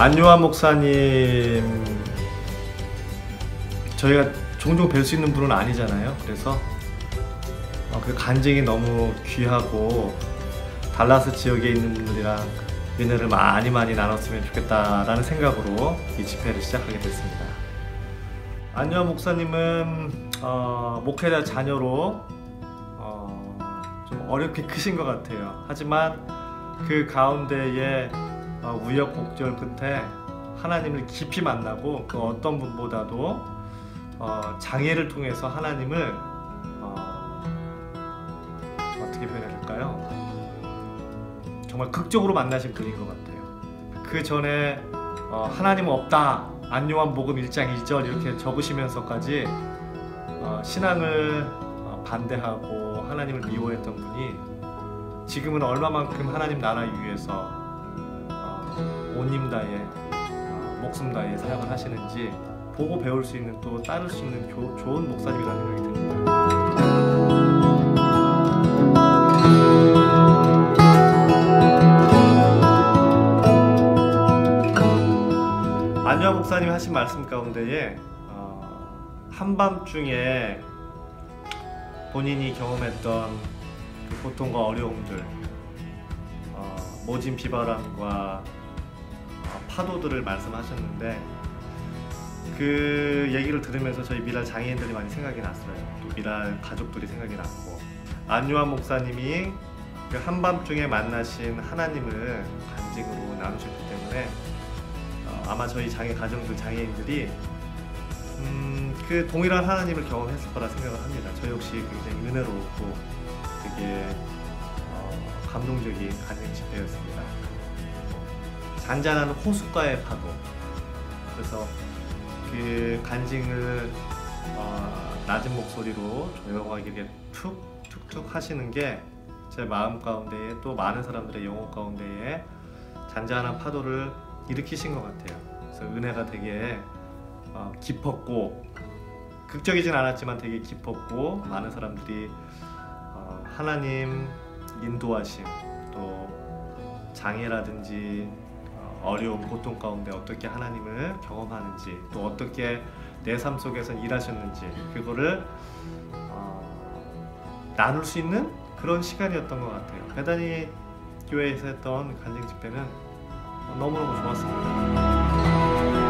안요한 목사님 저희가 종종 뵐 수 있는 분은 아니잖아요. 그래서 어, 그 간증이 너무 귀하고 달라스 지역에 있는 분들이랑 은혜를 많이 많이 나눴으면 좋겠다라는 생각으로 이 집회를 시작하게 됐습니다. 안요한 목사님은 어, 목회자 자녀로 어, 좀 어렵게 크신 것 같아요. 하지만 그 가운데에 어, 우여곡절 끝에 하나님을 깊이 만나고 그 어떤 분보다도 어, 장애를 통해서 하나님을 어, 어떻게 표현할까요? 정말 극적으로 만나신 분인 것 같아요. 그 전에 어, 하나님은 없다 안요한 복음 1장 1절 이렇게 적으시면서까지 어, 신앙을 어, 반대하고 하나님을 미워했던 분이 지금은 얼마만큼 하나님 나라 위해서 어, 온님 다에 어, 목숨 다에 사역을 하시는지 보고 배울 수 있는 또 따를 수 있는 교, 좋은 목사님이라는 생각이 듭니다. 안녕 목사님 하신 말씀 가운데에 어, 한밤중에 본인이 경험했던 그 고통과 어려움들, 어, 모진 비바람과 어, 파도들을 말씀하셨는데 그 얘기를 들으면서 저희 미랄 장애인들이 많이 생각이 났어요. 또 미랄 가족들이 생각이 났고 안유한 목사님이 그 한밤중에 만나신 하나님을 간증으로 나누셨기 때문에 어, 아마 저희 장애 가정들 장애인들이 음, 그 동일한 하나님을 경험했을 거라 생각을 합니다. 저 역시 굉장히 은혜롭고 되게 어, 감동적인 간증 집회였습니다. 잔잔한 호숫가의 파도. 그래서 그 간증을 어, 낮은 목소리로 조용하게 툭 툭툭 하시는 게 제 마음 가운데에 또 많은 사람들의 영혼 가운데에 잔잔한 파도를 일으키신 것 같아요. 그래서 은혜가 되게 어, 깊었고 극적이진 않았지만 되게 깊었고 많은 사람들이 어, 하나님 인도하심 또 장애라든지 어, 어려움 고통 가운데 어떻게 하나님을 경험하는지 또 어떻게 내 삶 속에서 일하셨는지 그거를 어, 나눌 수 있는 그런 시간이었던 것 같아요. 배단이 교회에서 했던 간증 집회는 너무너무 좋았습니다.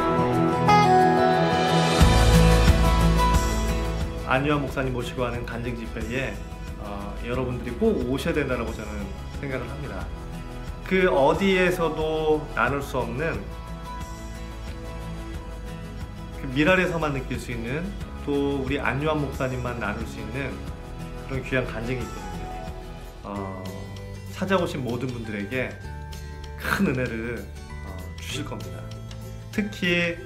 안유한 목사님 모시고 하는 간증 집회에 어, 여러분들이 꼭 오셔야 된다고 저는 생각을 합니다. 그 어디에서도 나눌 수 없는 그 미랄에서만 느낄 수 있는 또 우리 안유한 목사님만 나눌 수 있는 그런 귀한 간증이 있거든요. 어, 찾아오신 모든 분들에게 큰 은혜를 어, 주실 겁니다. 특히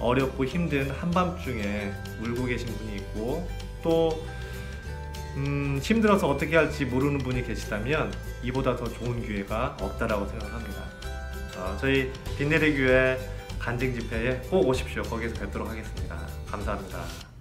어렵고 힘든 한밤중에 울고 계신 분이 있고 또 음, 힘들어서 어떻게 할지 모르는 분이 계시다면 이보다 더 좋은 기회가 없다라고 생각합니다. 어, 저희 빈내리 교회 간증 집회에 꼭 오십시오. 거기서 뵙도록 하겠습니다. 감사합니다.